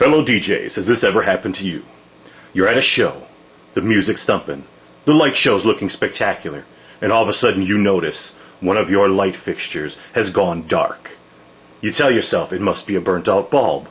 Fellow DJs, has this ever happened to you? You're at a show, the music's thumping, the light show's looking spectacular, and all of a sudden you notice one of your light fixtures has gone dark. You tell yourself it must be a burnt out bulb.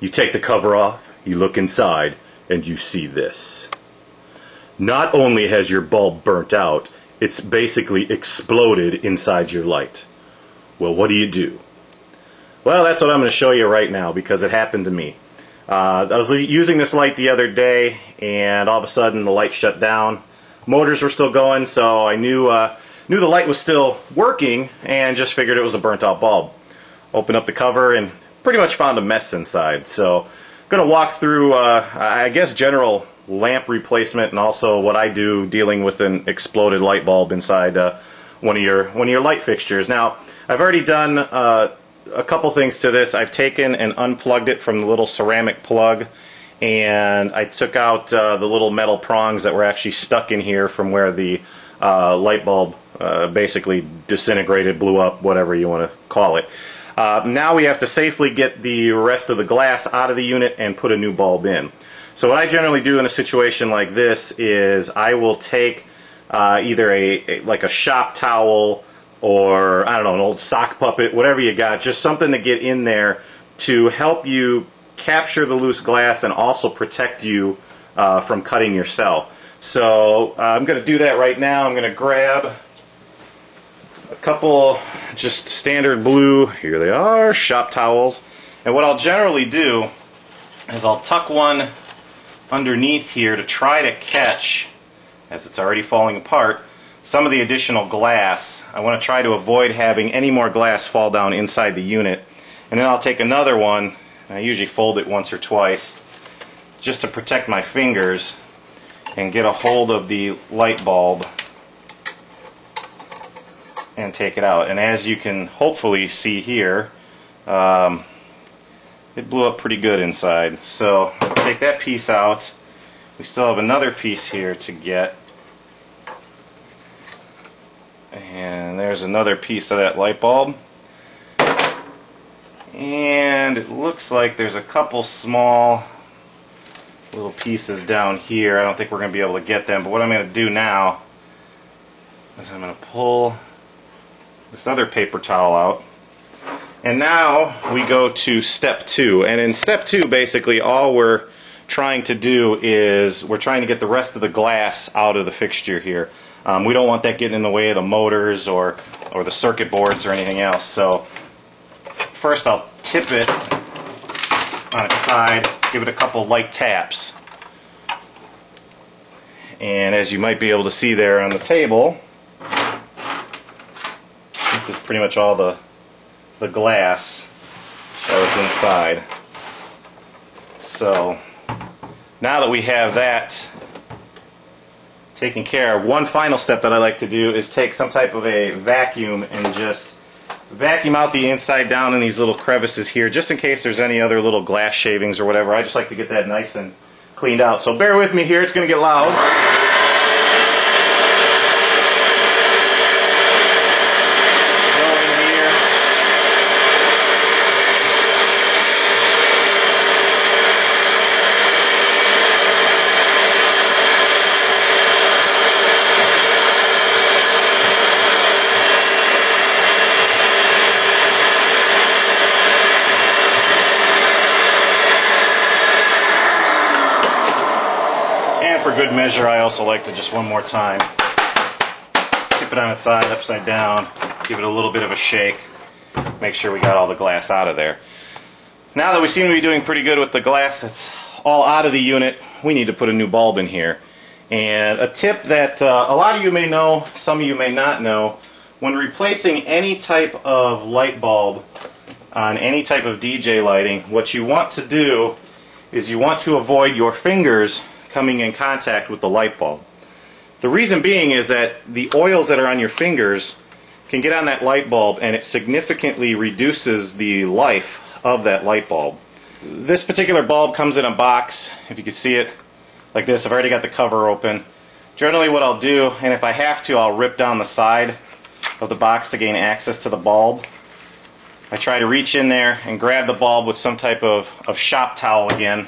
You take the cover off, you look inside, and you see this. Not only has your bulb burnt out, it's basically exploded inside your light. Well, what do you do? Well, that's what I'm going to show you right now because it happened to me. Uh, I was using this light the other day, and all of a sudden the light shut down. Motors were still going, so I knew uh, knew the light was still working, and just figured it was a burnt out bulb. Opened up the cover and pretty much found a mess inside. So, I'm going to walk through, uh, I guess, general lamp replacement, and also what I do dealing with an exploded light bulb inside uh, one of your one of your light fixtures. Now, I've already done uh, a couple things to this. I've taken and unplugged it from the little ceramic plug and I took out uh, the little metal prongs that were actually stuck in here from where the uh, light bulb uh, basically disintegrated, blew up, whatever you want to call it. Uh, now we have to safely get the rest of the glass out of the unit and put a new bulb in. So what I generally do in a situation like this is I will take uh, either a, a like a shop towel or I don't know, an old sock puppet, whatever you got, just something to get in there to help you capture the loose glass and also protect you uh, from cutting yourself. So uh, I'm going to do that right now. I'm going to grab a couple just standard blue, here they are, shop towels. And what I'll generally do is I'll tuck one underneath here to try to catch, as it's already falling apart, some of the additional glass. I want to try to avoid having any more glass fall down inside the unit. And then I'll take another one, I usually fold it once or twice, just to protect my fingers and get a hold of the light bulb and take it out. And as you can hopefully see here, um, it blew up pretty good inside. So take that piece out. We still have another piece here to get. And there's another piece of that light bulb. And it looks like there's a couple small little pieces down here. I don't think we're going to be able to get them, but what I'm going to do now is I'm going to pull this other paper towel out. And now we go to step two. And in step two, basically, all we're trying to do is we're trying to get the rest of the glass out of the fixture here. Um, we don't want that getting in the way of the motors or, or the circuit boards or anything else. So first I'll tip it on its side, give it a couple light taps. And as you might be able to see there on the table, this is pretty much all the, the glass that was inside. So now that we have that taken care of. One final step that I like to do is take some type of a vacuum and just vacuum out the inside down in these little crevices here, just in case there's any other little glass shavings or whatever. I just like to get that nice and cleaned out. So bear with me here, it's going to get loud. for good measure, I also like to just one more time tip it on its side, upside down, give it a little bit of a shake, make sure we got all the glass out of there. Now that we seem to be doing pretty good with the glass that's all out of the unit, we need to put a new bulb in here. And a tip that uh, a lot of you may know, some of you may not know, when replacing any type of light bulb on any type of DJ lighting, what you want to do is you want to avoid your fingers coming in contact with the light bulb. The reason being is that the oils that are on your fingers can get on that light bulb and it significantly reduces the life of that light bulb. This particular bulb comes in a box, if you can see it, like this. I've already got the cover open. Generally what I'll do, and if I have to, I'll rip down the side of the box to gain access to the bulb. I try to reach in there and grab the bulb with some type of, of shop towel again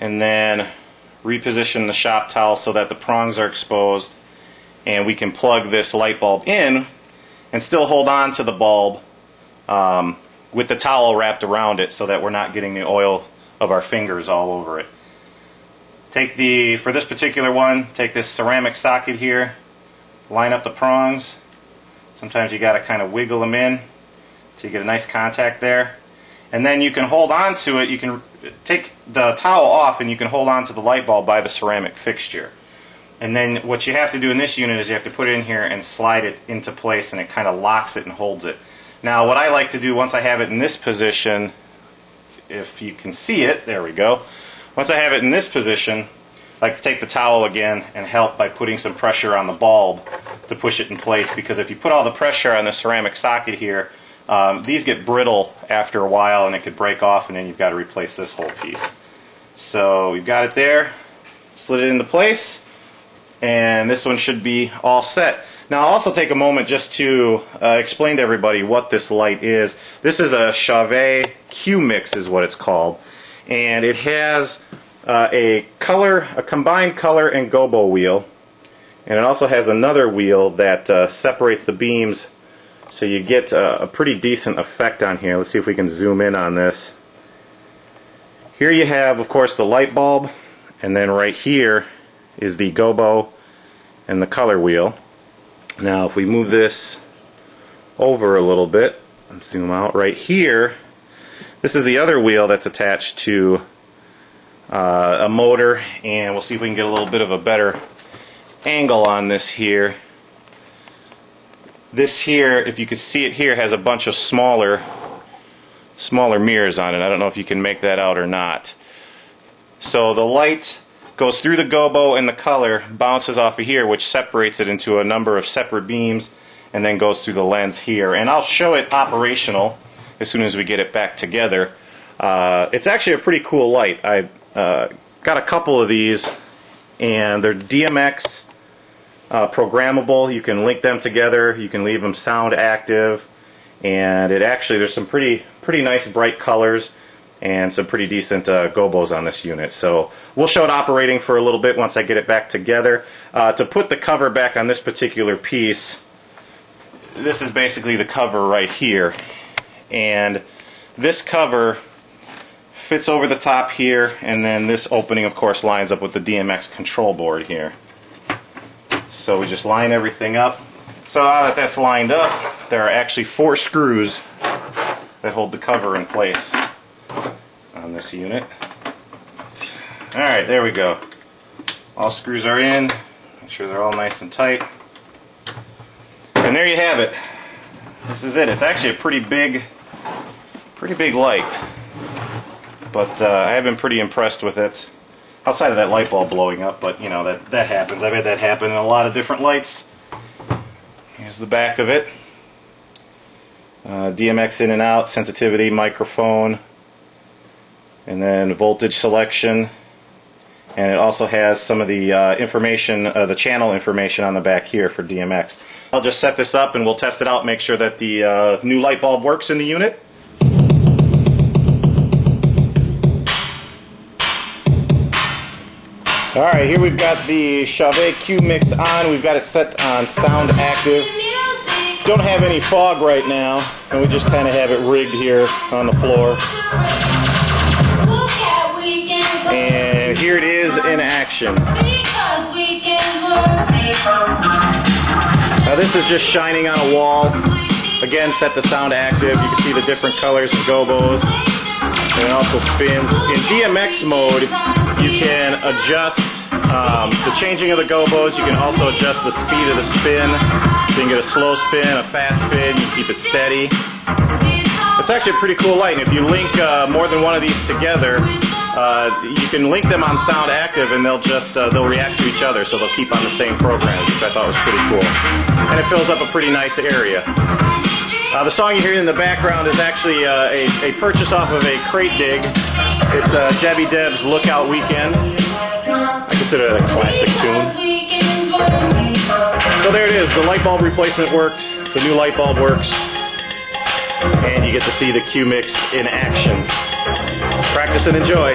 and then reposition the shop towel so that the prongs are exposed and we can plug this light bulb in and still hold on to the bulb um, with the towel wrapped around it so that we're not getting the oil of our fingers all over it. Take the, for this particular one, take this ceramic socket here, line up the prongs. Sometimes you got to kind of wiggle them in so you get a nice contact there. And then you can hold on to it, you can take the towel off and you can hold on to the light bulb by the ceramic fixture. And then what you have to do in this unit is you have to put it in here and slide it into place and it kind of locks it and holds it. Now what I like to do once I have it in this position, if you can see it, there we go. Once I have it in this position, I like to take the towel again and help by putting some pressure on the bulb to push it in place because if you put all the pressure on the ceramic socket here, um, these get brittle after a while and it could break off and then you've got to replace this whole piece. So we've got it there, slid it into place, and this one should be all set. Now I'll also take a moment just to uh, explain to everybody what this light is. This is a Chauvet Q-Mix is what it's called. And it has uh, a color, a combined color and gobo wheel. And it also has another wheel that uh, separates the beams so you get a, a pretty decent effect on here. Let's see if we can zoom in on this. Here you have, of course, the light bulb, and then right here is the gobo and the color wheel. Now, if we move this over a little bit and zoom out right here, this is the other wheel that's attached to uh, a motor, and we'll see if we can get a little bit of a better angle on this here. This here, if you could see it here, has a bunch of smaller smaller mirrors on it. I don't know if you can make that out or not. So the light goes through the gobo and the color, bounces off of here, which separates it into a number of separate beams, and then goes through the lens here. And I'll show it operational as soon as we get it back together. Uh, it's actually a pretty cool light. I uh, got a couple of these, and they're DMX uh, programmable. You can link them together. You can leave them sound active, and it actually there's some pretty pretty nice bright colors and some pretty decent uh, gobos on this unit. So we'll show it operating for a little bit once I get it back together. Uh, to put the cover back on this particular piece, this is basically the cover right here. And this cover fits over the top here, and then this opening, of course, lines up with the DMX control board here. So we just line everything up. So now that that's lined up, there are actually four screws that hold the cover in place on this unit. Alright, there we go. All screws are in. Make sure they're all nice and tight. And there you have it. This is it. It's actually a pretty big, pretty big light. But uh, I have been pretty impressed with it. Outside of that light bulb blowing up, but you know, that, that happens. I've had that happen in a lot of different lights. Here's the back of it. Uh, DMX in and out, sensitivity, microphone, and then voltage selection. And it also has some of the uh, information, uh, the channel information on the back here for DMX. I'll just set this up and we'll test it out, make sure that the uh, new light bulb works in the unit. Alright, here we've got the Chauvet Q-Mix on. We've got it set on sound active. Don't have any fog right now, and we just kind of have it rigged here on the floor. And here it is in action. Now this is just shining on a wall. Again, set the sound active. You can see the different colors and gobos. And it also spins. In DMX mode, you can adjust um, the changing of the gobos. You can also adjust the speed of the spin. So you can get a slow spin, a fast spin. You keep it steady. It's actually a pretty cool light. And if you link uh, more than one of these together, uh, you can link them on Sound Active, and they'll just uh, they'll react to each other, so they'll keep on the same program, which I thought was pretty cool. And it fills up a pretty nice area. Uh, the song you hear in the background is actually uh, a, a, purchase off of a crate dig. It's uh, Debbie Deb's Lookout Weekend. Consider it a classic tune. So there it is. The light bulb replacement worked. The new light bulb works. and you get to see the Q-Mix in action. Practice and enjoy.